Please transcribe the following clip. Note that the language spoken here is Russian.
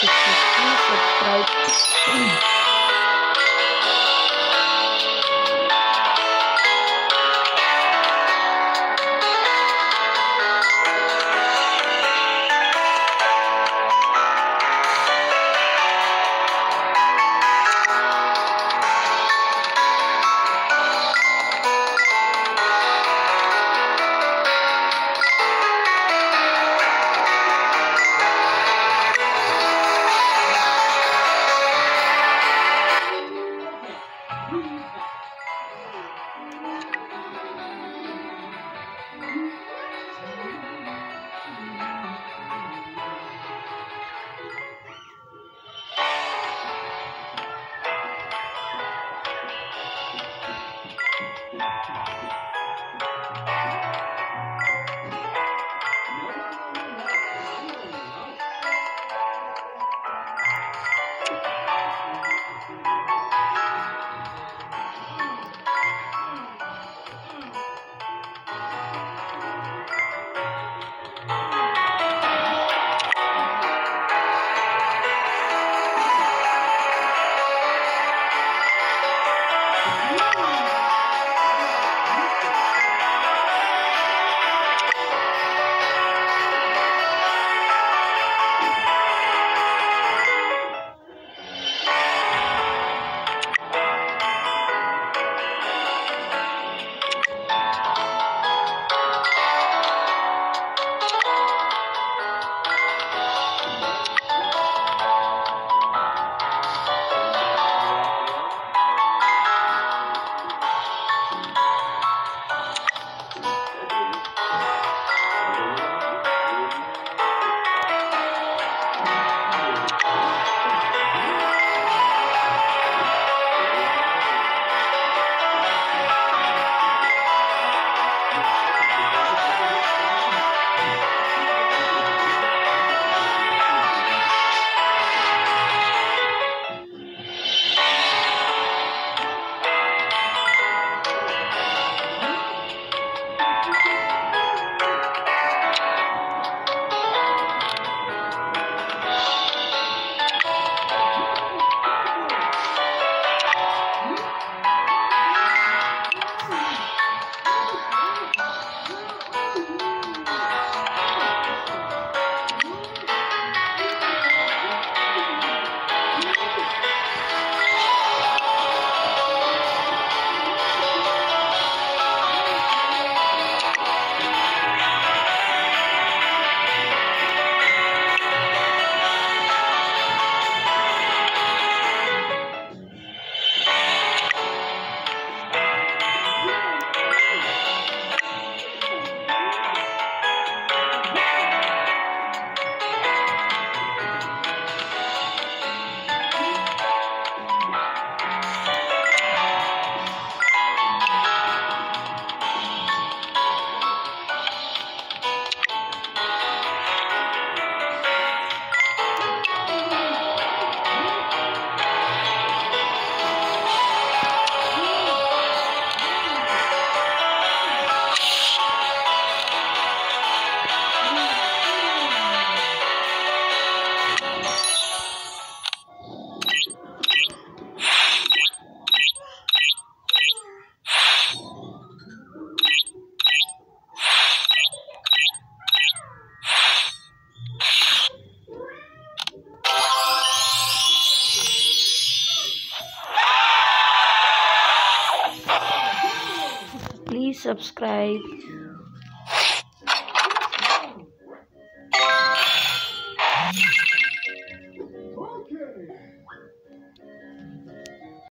подписчики, сабскрайб. please subscribe.